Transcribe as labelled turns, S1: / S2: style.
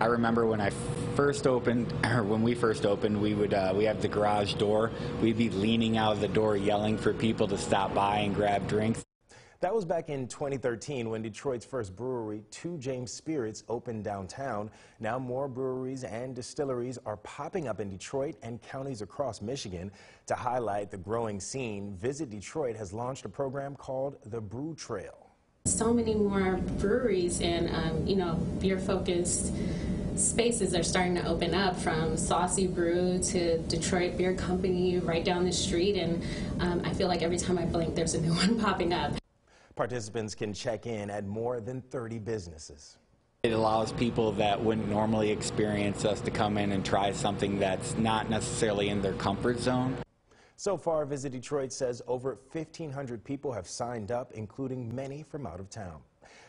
S1: I remember when I first opened, or when we first opened, we would uh, we have the garage door. We'd be leaning out of the door, yelling for people to stop by and grab drinks.
S2: That was back in 2013 when Detroit's first brewery, Two James Spirits, opened downtown. Now more breweries and distilleries are popping up in Detroit and counties across Michigan. To highlight the growing scene, Visit Detroit has launched a program called the Brew Trail.
S3: So many more breweries and, um, you know, beer-focused spaces are starting to open up from Saucy Brew to Detroit Beer Company right down the street. And um, I feel like every time I blink, there's a new one popping up.
S2: Participants can check in at more than 30 businesses.
S1: It allows people that wouldn't normally experience us to come in and try something that's not necessarily in their comfort zone.
S2: So far, Visit Detroit says over 1,500 people have signed up, including many from out of town.